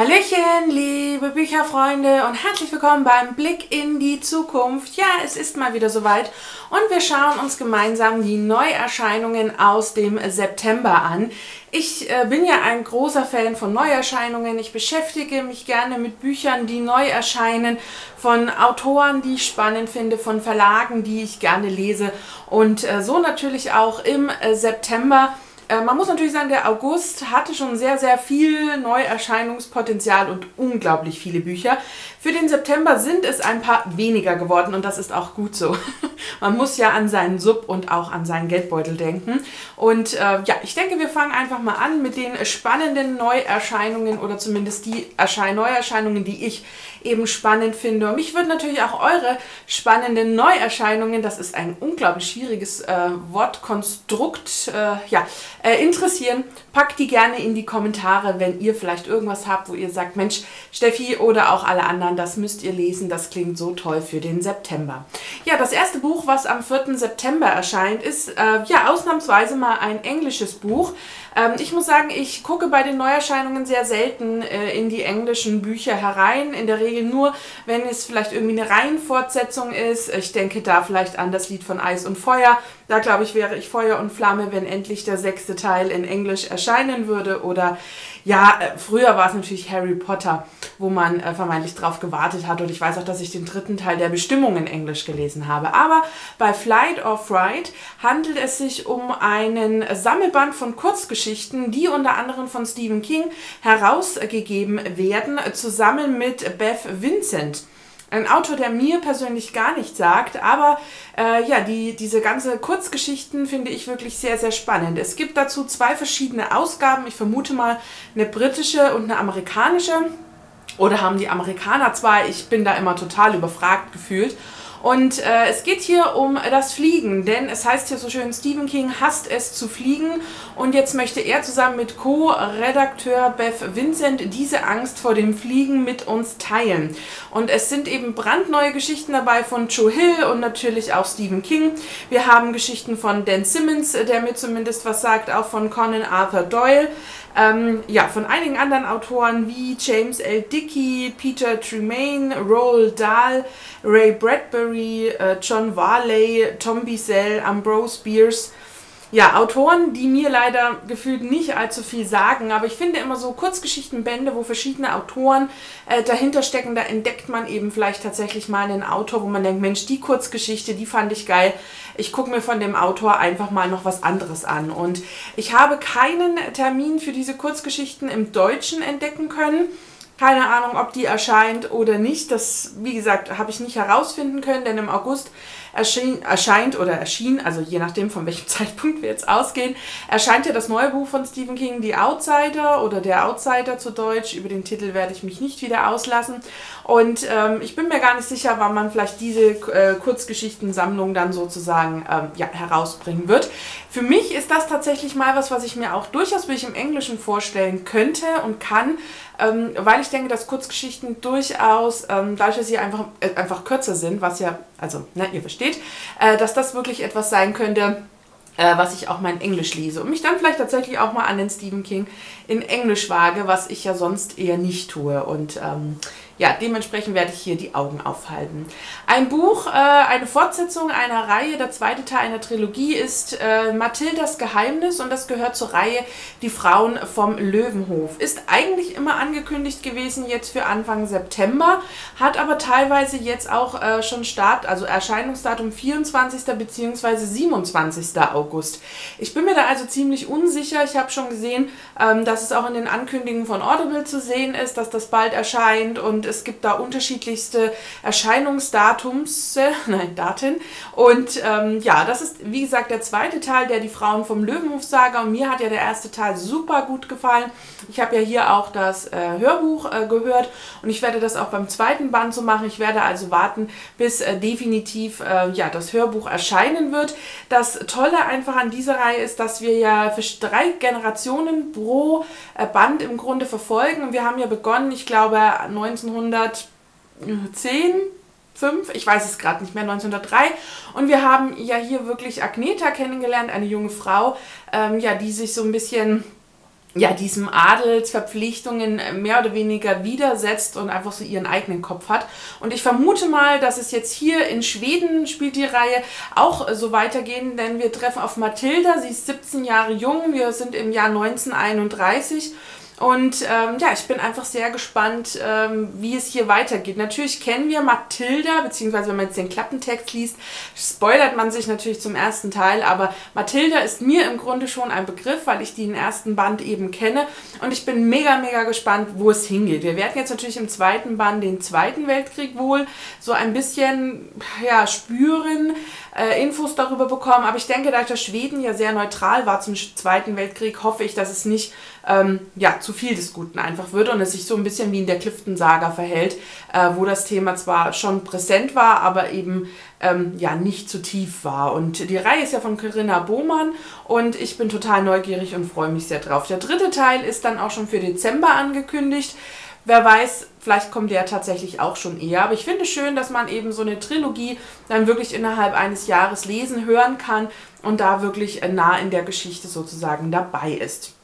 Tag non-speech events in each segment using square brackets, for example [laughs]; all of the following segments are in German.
Hallöchen, liebe Bücherfreunde und herzlich willkommen beim Blick in die Zukunft. Ja, es ist mal wieder soweit und wir schauen uns gemeinsam die Neuerscheinungen aus dem September an. Ich äh, bin ja ein großer Fan von Neuerscheinungen. Ich beschäftige mich gerne mit Büchern, die neu erscheinen, von Autoren, die ich spannend finde, von Verlagen, die ich gerne lese und äh, so natürlich auch im äh, September äh, man muss natürlich sagen, der August hatte schon sehr, sehr viel Neuerscheinungspotenzial und unglaublich viele Bücher. Für den September sind es ein paar weniger geworden und das ist auch gut so. [laughs] man muss ja an seinen Sub und auch an seinen Geldbeutel denken. Und äh, ja, ich denke, wir fangen einfach mal an mit den spannenden Neuerscheinungen oder zumindest die Erschein Neuerscheinungen, die ich eben spannend finde. Und mich würden natürlich auch eure spannenden Neuerscheinungen, das ist ein unglaublich schwieriges äh, Wortkonstrukt, äh, ja, äh, interessieren. Packt die gerne in die Kommentare, wenn ihr vielleicht irgendwas habt, wo ihr sagt, Mensch, Steffi oder auch alle anderen, das müsst ihr lesen, das klingt so toll für den September. Ja, das erste Buch, was am 4. September erscheint, ist äh, ja ausnahmsweise mal ein englisches Buch. Ähm, ich muss sagen, ich gucke bei den Neuerscheinungen sehr selten äh, in die englischen Bücher herein. In der Regel nur, wenn es vielleicht irgendwie eine Reihenfortsetzung ist. Ich denke da vielleicht an das Lied von Eis und Feuer. Da glaube ich, wäre ich Feuer und Flamme, wenn endlich der sechste Teil in Englisch erscheinen würde. Oder ja, äh, früher war es natürlich Harry Potter, wo man äh, vermeintlich drauf gewartet hat. Und ich weiß auch, dass ich den dritten Teil der Bestimmung in Englisch gelesen habe. Aber bei Flight or Fright handelt es sich um einen Sammelband von Kurzgeschichten, die unter anderem von Stephen King herausgegeben werden, zusammen mit Beth Vincent. Ein Autor, der mir persönlich gar nicht sagt, aber äh, ja, die, diese ganze Kurzgeschichten finde ich wirklich sehr, sehr spannend. Es gibt dazu zwei verschiedene Ausgaben. Ich vermute mal eine britische und eine amerikanische. Oder haben die Amerikaner zwei? Ich bin da immer total überfragt gefühlt. Und äh, es geht hier um das Fliegen, denn es heißt hier so schön, Stephen King hasst es zu fliegen und jetzt möchte er zusammen mit Co-Redakteur Beth Vincent diese Angst vor dem Fliegen mit uns teilen. Und es sind eben brandneue Geschichten dabei von Joe Hill und natürlich auch Stephen King. Wir haben Geschichten von Dan Simmons, der mir zumindest was sagt, auch von Conan Arthur Doyle. Ähm, ja, von einigen anderen Autoren wie James L. Dickey, Peter Tremaine, Roald Dahl, Ray Bradbury, äh, John Varley, Tom Bissell, Ambrose Bierce. Ja, Autoren, die mir leider gefühlt nicht allzu viel sagen, aber ich finde immer so Kurzgeschichtenbände, wo verschiedene Autoren äh, dahinter stecken, da entdeckt man eben vielleicht tatsächlich mal einen Autor, wo man denkt, Mensch, die Kurzgeschichte, die fand ich geil. Ich gucke mir von dem Autor einfach mal noch was anderes an. Und ich habe keinen Termin für diese Kurzgeschichten im Deutschen entdecken können. Keine Ahnung, ob die erscheint oder nicht. Das, wie gesagt, habe ich nicht herausfinden können, denn im August erschien, erscheint oder erschien, also je nachdem von welchem [laughs] Zeitpunkt wir jetzt ausgehen, erscheint ja das neue Buch von Stephen King, Die Outsider oder Der Outsider zu Deutsch. Über den Titel werde ich mich nicht wieder auslassen. Und ähm, ich bin mir gar nicht sicher, wann man vielleicht diese äh, Kurzgeschichtensammlung dann sozusagen ähm, ja, herausbringen wird. Für mich ist das tatsächlich mal was, was ich mir auch durchaus wirklich im Englischen vorstellen könnte und kann, ähm, weil ich denke, dass Kurzgeschichten durchaus, ähm, dadurch, dass sie einfach, äh, einfach kürzer sind, was ja, also, ne, ihr versteht, äh, dass das wirklich etwas sein könnte, äh, was ich auch mal in Englisch lese und mich dann vielleicht tatsächlich auch mal an den Stephen King in Englisch wage, was ich ja sonst eher nicht tue. Und ähm, ja, dementsprechend werde ich hier die Augen aufhalten. Ein Buch, äh, eine Fortsetzung einer Reihe, der zweite Teil einer Trilogie ist äh, Mathildas Geheimnis und das gehört zur Reihe Die Frauen vom Löwenhof. Ist eigentlich immer angekündigt gewesen jetzt für Anfang September, hat aber teilweise jetzt auch äh, schon Start, also Erscheinungsdatum 24. bzw. 27. August. Ich bin mir da also ziemlich unsicher. Ich habe schon gesehen, ähm, dass es auch in den Ankündigungen von Audible zu sehen ist, dass das bald erscheint und es gibt da unterschiedlichste Erscheinungsdatums, äh, [laughs] nein, Daten. Und ähm, ja, das ist wie gesagt der zweite Teil, der die Frauen vom Löwenhof Saga. Und mir hat ja der erste Teil super gut gefallen. Ich habe ja hier auch das äh, Hörbuch äh, gehört und ich werde das auch beim zweiten Band so machen. Ich werde also warten, bis äh, definitiv äh, ja, das Hörbuch erscheinen wird. Das Tolle einfach an dieser Reihe ist, dass wir ja für drei Generationen pro äh, Band im Grunde verfolgen. Und wir haben ja begonnen, ich glaube 1900 1910, 5, ich weiß es gerade nicht mehr, 1903. Und wir haben ja hier wirklich Agneta kennengelernt, eine junge Frau, ähm, ja, die sich so ein bisschen ja, diesem Adelsverpflichtungen mehr oder weniger widersetzt und einfach so ihren eigenen Kopf hat. Und ich vermute mal, dass es jetzt hier in Schweden spielt die Reihe auch so weitergehen, denn wir treffen auf Mathilda, sie ist 17 Jahre jung, wir sind im Jahr 1931 und ähm, ja, ich bin einfach sehr gespannt, ähm, wie es hier weitergeht. Natürlich kennen wir Mathilda, beziehungsweise wenn man jetzt den Klappentext liest, spoilert man sich natürlich zum ersten Teil, aber Mathilda ist mir im Grunde schon ein Begriff, weil ich den ersten Band eben kenne und ich bin mega, mega gespannt, wo es hingeht. Wir werden jetzt natürlich im zweiten Band den Zweiten Weltkrieg wohl so ein bisschen ja, spüren, äh, Infos darüber bekommen, aber ich denke, da Schweden ja sehr neutral war zum Zweiten Weltkrieg, hoffe ich, dass es nicht ähm, ja, zu viel des Guten einfach wird und es sich so ein bisschen wie in der Clifton-Saga verhält, äh, wo das Thema zwar schon präsent war, aber eben ähm, ja nicht zu tief war. Und die Reihe ist ja von Corinna Bohmann und ich bin total neugierig und freue mich sehr drauf. Der dritte Teil ist dann auch schon für Dezember angekündigt. Wer weiß, vielleicht kommt der tatsächlich auch schon eher. Aber ich finde schön, dass man eben so eine Trilogie dann wirklich innerhalb eines Jahres lesen, hören kann und da wirklich nah in der Geschichte sozusagen dabei ist.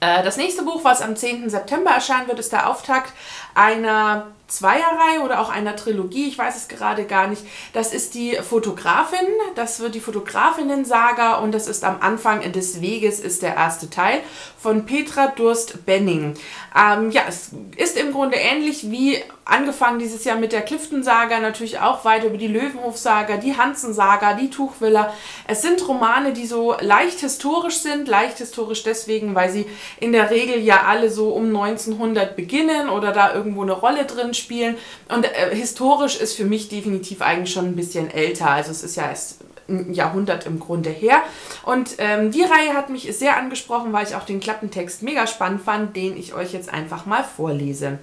Äh, das nächste Buch, was am 10. September erscheinen wird, ist der Auftakt einer Zweierreihe oder auch einer Trilogie, ich weiß es gerade gar nicht. Das ist die Fotografin, das wird die Fotografinnen-Saga und das ist am Anfang des Weges, ist der erste Teil von Petra Durst-Benning. Ähm, ja, es ist im Grunde ähnlich wie angefangen dieses Jahr mit der Clifton-Saga, natürlich auch weiter über die Löwenhof-Saga, die Hansen-Saga, die Tuchvilla. Es sind Romane, die so leicht historisch sind, leicht historisch deswegen, weil sie in der Regel ja alle so um 1900 beginnen oder da irgendwo eine Rolle drin spielen. Und äh, historisch ist für mich definitiv eigentlich schon ein bisschen älter. Also es ist ja erst ein Jahrhundert im Grunde her. Und ähm, die Reihe hat mich sehr angesprochen, weil ich auch den Klappentext mega spannend fand, den ich euch jetzt einfach mal vorlese.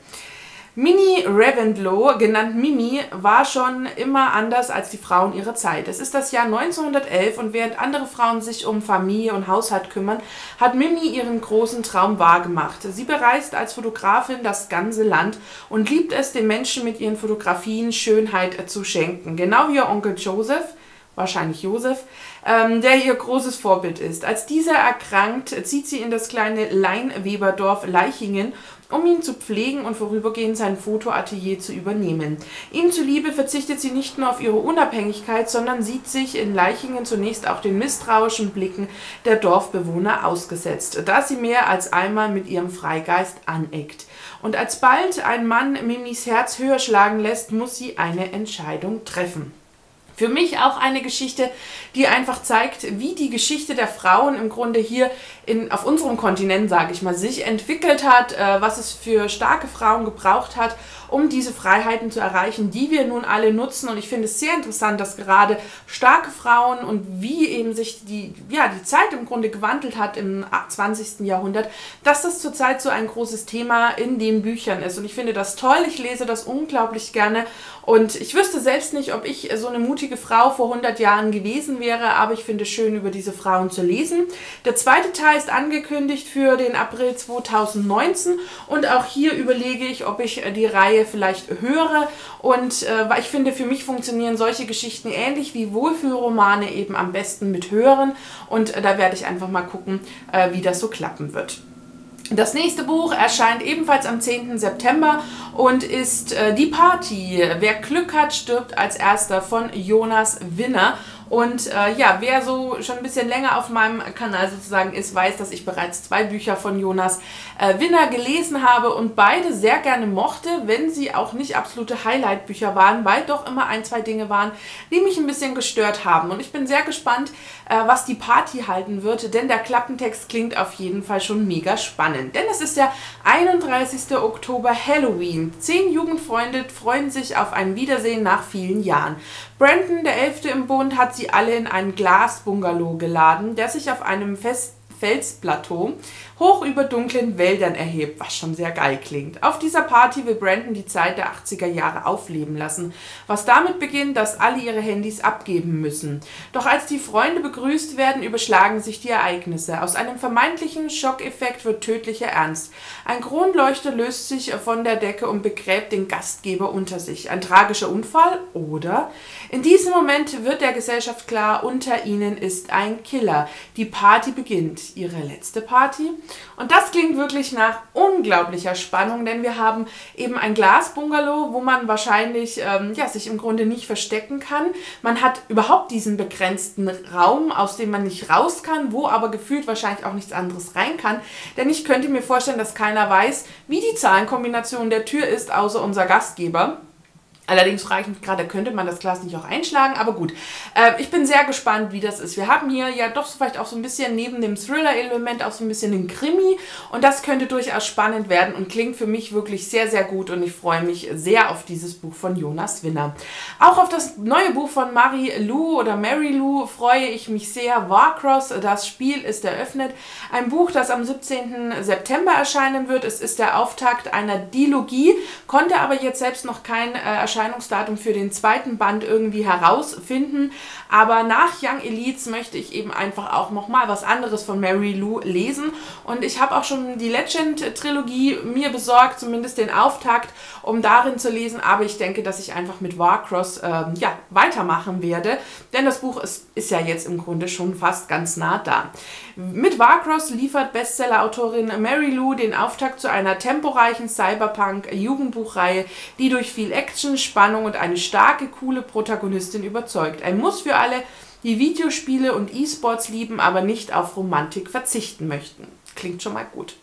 Minnie Revendlow, genannt Mimi, war schon immer anders als die Frauen ihrer Zeit. Es ist das Jahr 1911 und während andere Frauen sich um Familie und Haushalt kümmern, hat Mimi ihren großen Traum wahrgemacht. Sie bereist als Fotografin das ganze Land und liebt es, den Menschen mit ihren Fotografien Schönheit zu schenken. Genau wie ihr Onkel Joseph, wahrscheinlich Josef, ähm, der ihr großes Vorbild ist. Als dieser erkrankt, zieht sie in das kleine Leinweberdorf Leichingen um ihn zu pflegen und vorübergehend sein Fotoatelier zu übernehmen. Ihm zuliebe verzichtet sie nicht nur auf ihre Unabhängigkeit, sondern sieht sich in Leichingen zunächst auch den misstrauischen Blicken der Dorfbewohner ausgesetzt, da sie mehr als einmal mit ihrem Freigeist aneckt. Und als bald ein Mann Mimis Herz höher schlagen lässt, muss sie eine Entscheidung treffen. Für mich auch eine Geschichte, die einfach zeigt, wie die Geschichte der Frauen im Grunde hier in, auf unserem Kontinent, sage ich mal, sich entwickelt hat, äh, was es für starke Frauen gebraucht hat, um diese Freiheiten zu erreichen, die wir nun alle nutzen. Und ich finde es sehr interessant, dass gerade starke Frauen und wie eben sich die, ja, die Zeit im Grunde gewandelt hat im 20. Jahrhundert, dass das zurzeit so ein großes Thema in den Büchern ist. Und ich finde das toll, ich lese das unglaublich gerne. Und ich wüsste selbst nicht, ob ich so eine mutige Frau vor 100 Jahren gewesen wäre, aber ich finde es schön, über diese Frauen zu lesen. Der zweite Teil ist angekündigt für den April 2019 und auch hier überlege ich, ob ich die Reihe Reihe vielleicht höre. Und äh, ich finde, für mich funktionieren solche Geschichten ähnlich wie Wohlfühlromane eben am besten mit Hören. Und äh, da werde ich einfach mal gucken, äh, wie das so klappen wird. Das nächste Buch erscheint ebenfalls am 10. September und ist äh, Die Party. Wer Glück hat, stirbt als erster von Jonas Winner. Und äh, ja, wer so schon ein bisschen länger auf meinem Kanal sozusagen ist, weiß, dass ich bereits zwei Bücher von Jonas äh, Winner gelesen habe und beide sehr gerne mochte, wenn sie auch nicht absolute Highlight-Bücher waren, weil doch immer ein, zwei Dinge waren, die mich ein bisschen gestört haben. Und ich bin sehr gespannt, äh, was die Party halten wird, denn der Klappentext klingt auf jeden Fall schon mega spannend. Denn es ist der 31. Oktober Halloween. Zehn Jugendfreunde freuen sich auf ein Wiedersehen nach vielen Jahren. Brandon, der Elfte im Bund, hat sie alle in einen Glasbungalow geladen, der sich auf einem Fest Felsplateau hoch über dunklen Wäldern erhebt, was schon sehr geil klingt. Auf dieser Party will Brandon die Zeit der 80er Jahre aufleben lassen, was damit beginnt, dass alle ihre Handys abgeben müssen. Doch als die Freunde begrüßt werden, überschlagen sich die Ereignisse. Aus einem vermeintlichen Schockeffekt wird tödlicher Ernst. Ein Kronleuchter löst sich von der Decke und begräbt den Gastgeber unter sich. Ein tragischer Unfall oder? In diesem Moment wird der Gesellschaft klar, unter ihnen ist ein Killer. Die Party beginnt. Ihre letzte Party. Und das klingt wirklich nach unglaublicher Spannung, denn wir haben eben ein Glasbungalow, wo man wahrscheinlich ähm, ja, sich im Grunde nicht verstecken kann. Man hat überhaupt diesen begrenzten Raum, aus dem man nicht raus kann, wo aber gefühlt wahrscheinlich auch nichts anderes rein kann. Denn ich könnte mir vorstellen, dass keiner weiß, wie die Zahlenkombination der Tür ist, außer unser Gastgeber. Allerdings frage ich mich gerade, könnte man das Glas nicht auch einschlagen? Aber gut, äh, ich bin sehr gespannt, wie das ist. Wir haben hier ja doch vielleicht auch so ein bisschen neben dem Thriller-Element auch so ein bisschen den Krimi. Und das könnte durchaus spannend werden und klingt für mich wirklich sehr, sehr gut. Und ich freue mich sehr auf dieses Buch von Jonas Winner. Auch auf das neue Buch von Marie Lou oder Mary Lou freue ich mich sehr. Warcross, das Spiel ist eröffnet. Ein Buch, das am 17. September erscheinen wird. Es ist der Auftakt einer Dilogie, konnte aber jetzt selbst noch kein äh, Erscheinungsdatum für den zweiten Band irgendwie herausfinden. Aber nach Young Elites möchte ich eben einfach auch nochmal was anderes von Mary Lou lesen. Und ich habe auch schon die Legend-Trilogie mir besorgt, zumindest den Auftakt, um darin zu lesen. Aber ich denke, dass ich einfach mit Warcross ähm, ja, weitermachen werde. Denn das Buch ist, ist ja jetzt im Grunde schon fast ganz nah da. Mit Warcross liefert Bestseller-Autorin Mary Lou den Auftakt zu einer temporeichen Cyberpunk-Jugendbuchreihe, die durch viel Action, Spannung und eine starke, coole Protagonistin überzeugt. Ein Muss für alle, die Videospiele und E-Sports lieben, aber nicht auf Romantik verzichten möchten. Klingt schon mal gut.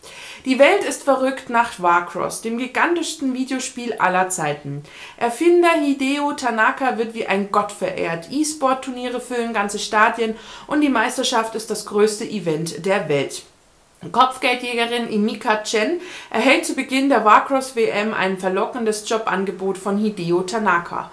Die Welt ist verrückt nach Warcross, dem gigantischsten Videospiel aller Zeiten. Erfinder Hideo Tanaka wird wie ein Gott verehrt. E-Sport-Turniere füllen ganze Stadien und die Meisterschaft ist das größte Event der Welt. Kopfgeldjägerin Imika Chen erhält zu Beginn der Warcross WM ein verlockendes Jobangebot von Hideo Tanaka.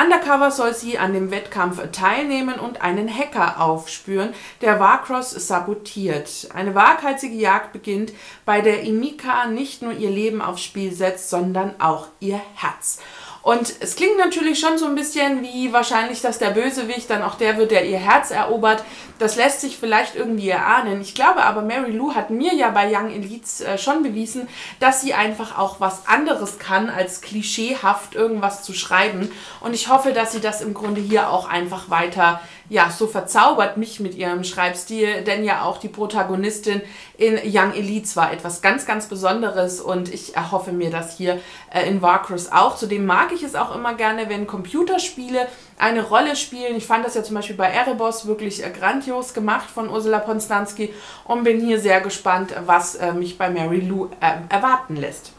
Undercover soll sie an dem Wettkampf teilnehmen und einen Hacker aufspüren, der Warcross sabotiert. Eine waghalsige Jagd beginnt, bei der Imika nicht nur ihr Leben aufs Spiel setzt, sondern auch ihr Herz. Und es klingt natürlich schon so ein bisschen wie wahrscheinlich, dass der Bösewicht dann auch der wird, der ihr Herz erobert. Das lässt sich vielleicht irgendwie erahnen. Ich glaube aber, Mary Lou hat mir ja bei Young Elites äh, schon bewiesen, dass sie einfach auch was anderes kann, als klischeehaft irgendwas zu schreiben. Und ich hoffe, dass sie das im Grunde hier auch einfach weiter ja, so verzaubert mich mit ihrem Schreibstil, denn ja auch die Protagonistin in Young Elites war etwas ganz, ganz Besonderes und ich erhoffe mir das hier äh, in Warcross auch. Zudem mag ich es auch immer gerne, wenn Computerspiele eine Rolle spielen. Ich fand das ja zum Beispiel bei Erebos wirklich äh, grandios gemacht von Ursula Ponstanski und bin hier sehr gespannt, was äh, mich bei Mary Lou äh, erwarten lässt.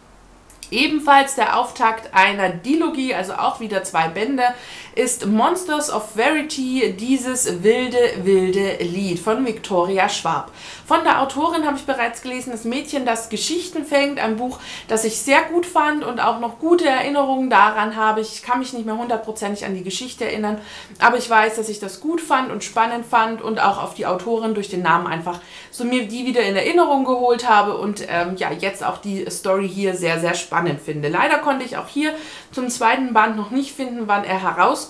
Ebenfalls der Auftakt einer Dilogie, also auch wieder zwei Bände, ist Monsters of Verity, dieses wilde, wilde Lied von Victoria Schwab. Von der Autorin habe ich bereits gelesen, das Mädchen, das Geschichten fängt, ein Buch, das ich sehr gut fand und auch noch gute Erinnerungen daran habe. Ich kann mich nicht mehr hundertprozentig an die Geschichte erinnern, aber ich weiß, dass ich das gut fand und spannend fand und auch auf die Autorin durch den Namen einfach so mir die wieder in Erinnerung geholt habe und ähm, ja, jetzt auch die Story hier sehr, sehr spannend finde. Leider konnte ich auch hier zum zweiten Band noch nicht finden, wann er herauskommt,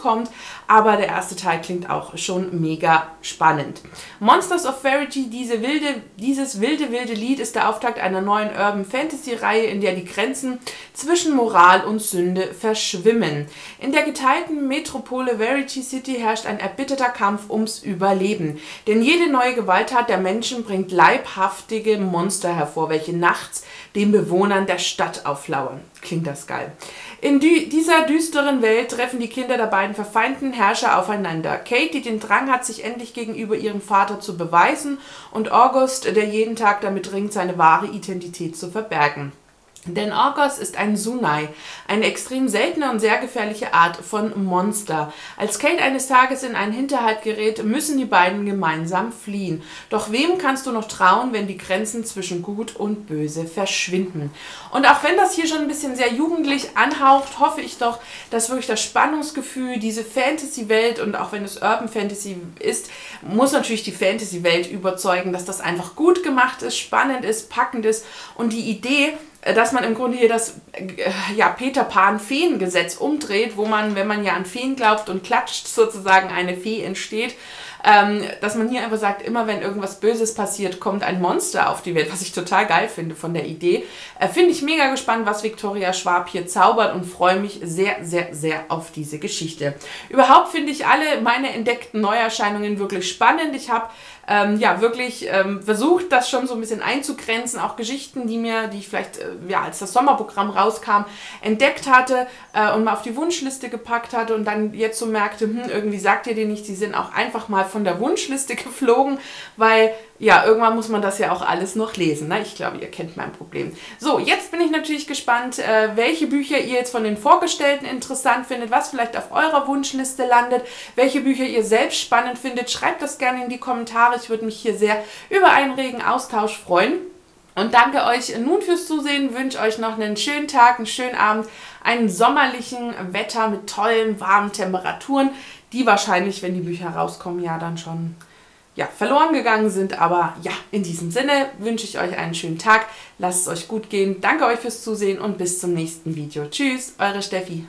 aber der erste Teil klingt auch schon mega spannend. Monsters of Verity, diese wilde, dieses wilde, wilde Lied ist der Auftakt einer neuen Urban Fantasy Reihe, in der die Grenzen zwischen Moral und Sünde verschwimmen. In der geteilten Metropole Verity City herrscht ein erbitterter Kampf ums Überleben, denn jede neue Gewalttat der Menschen bringt leibhaftige Monster hervor, welche nachts den Bewohnern der Stadt auflauern. Klingt das geil. In dieser düsteren Welt treffen die Kinder der beiden verfeindeten Herrscher aufeinander. Kate, die den Drang hat, sich endlich gegenüber ihrem Vater zu beweisen, und August, der jeden Tag damit ringt, seine wahre Identität zu verbergen. Denn Orkos ist ein Sunai, eine extrem seltene und sehr gefährliche Art von Monster. Als Kate eines Tages in einen Hinterhalt gerät, müssen die beiden gemeinsam fliehen. Doch wem kannst du noch trauen, wenn die Grenzen zwischen Gut und Böse verschwinden? Und auch wenn das hier schon ein bisschen sehr jugendlich anhaucht, hoffe ich doch, dass wirklich das Spannungsgefühl, diese Fantasy-Welt und auch wenn es Urban Fantasy ist, muss natürlich die Fantasy-Welt überzeugen, dass das einfach gut gemacht ist, spannend ist, packend ist und die Idee, dass man im Grunde hier das äh, ja, Peter Pan-Feengesetz umdreht, wo man, wenn man ja an Feen glaubt und klatscht, sozusagen eine Fee entsteht. Ähm, dass man hier einfach sagt, immer wenn irgendwas Böses passiert, kommt ein Monster auf die Welt, was ich total geil finde von der Idee. Äh, finde ich mega gespannt, was Victoria Schwab hier zaubert und freue mich sehr, sehr, sehr auf diese Geschichte. Überhaupt finde ich alle meine entdeckten Neuerscheinungen wirklich spannend. Ich habe ähm, ja wirklich ähm, versucht, das schon so ein bisschen einzugrenzen. Auch Geschichten, die mir, die ich vielleicht äh, ja, als das Sommerprogramm rauskam, entdeckt hatte äh, und mal auf die Wunschliste gepackt hatte und dann jetzt so merkte, hm, irgendwie sagt ihr dir nicht, sie sind auch einfach mal von der Wunschliste [laughs] geflogen, weil ja, irgendwann muss man das ja auch alles noch lesen. Ne? Ich glaube, ihr kennt mein Problem. So, jetzt bin ich natürlich gespannt, äh, welche Bücher ihr jetzt von den Vorgestellten interessant findet, was vielleicht auf eurer Wunschliste landet, welche Bücher ihr selbst spannend findet. Schreibt das gerne in die Kommentare. Ich würde mich hier sehr über einen regen Austausch freuen. Und danke euch nun fürs Zusehen, wünsche euch noch einen schönen Tag, einen schönen Abend, einen sommerlichen Wetter mit tollen, warmen Temperaturen, die wahrscheinlich, wenn die Bücher rauskommen, ja dann schon ja, verloren gegangen sind. Aber ja, in diesem Sinne wünsche ich euch einen schönen Tag. Lasst es euch gut gehen. Danke euch fürs Zusehen und bis zum nächsten Video. Tschüss, eure Steffi.